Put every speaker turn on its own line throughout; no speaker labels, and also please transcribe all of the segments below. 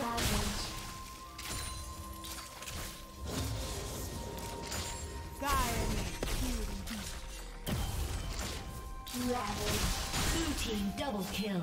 Ravage. Blue team double kill.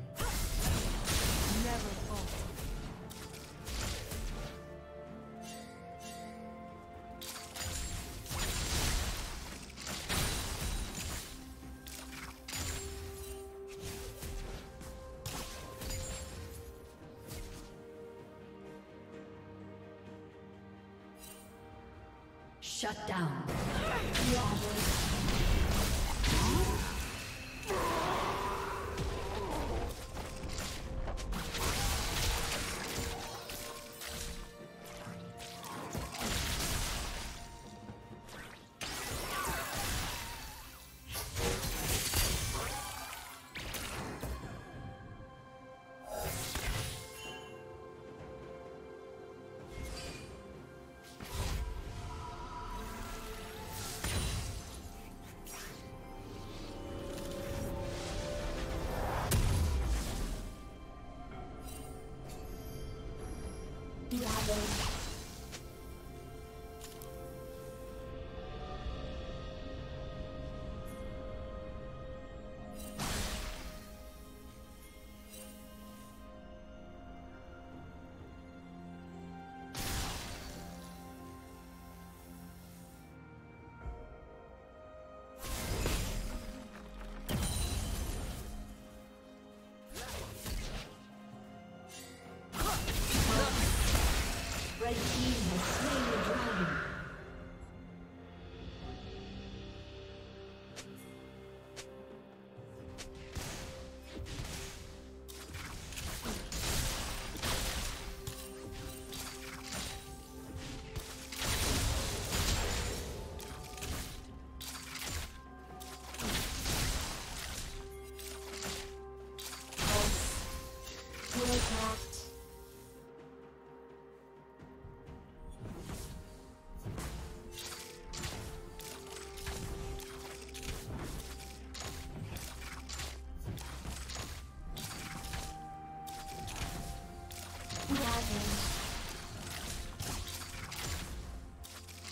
Shut down.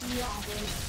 Yeah, dude.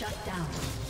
Shut down.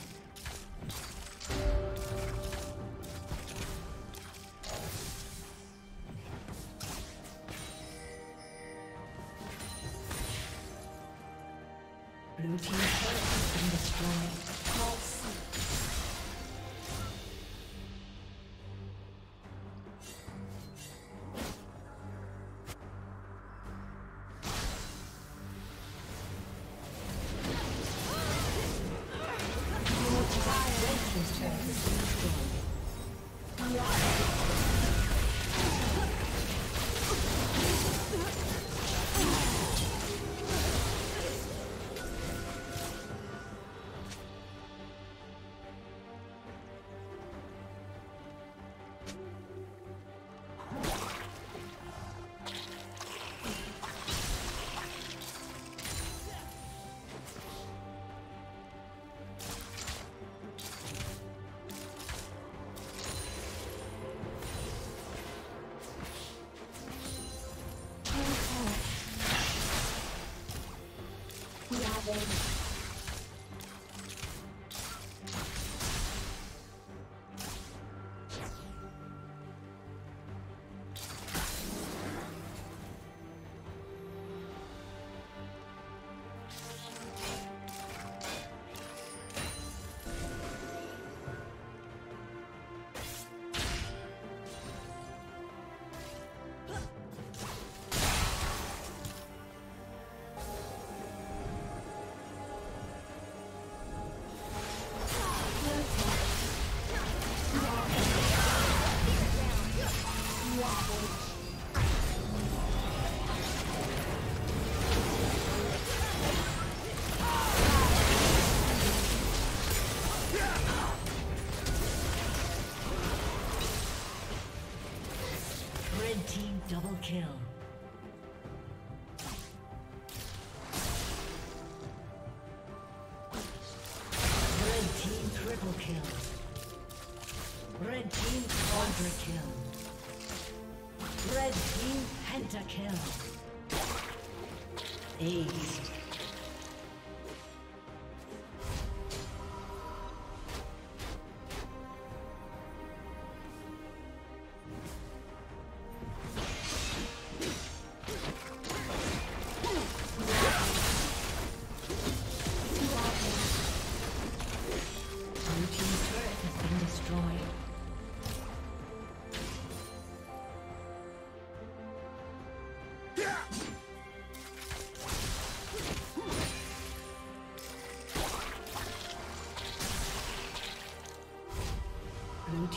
Thank you. Pentakill. Aced.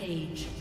Rampage.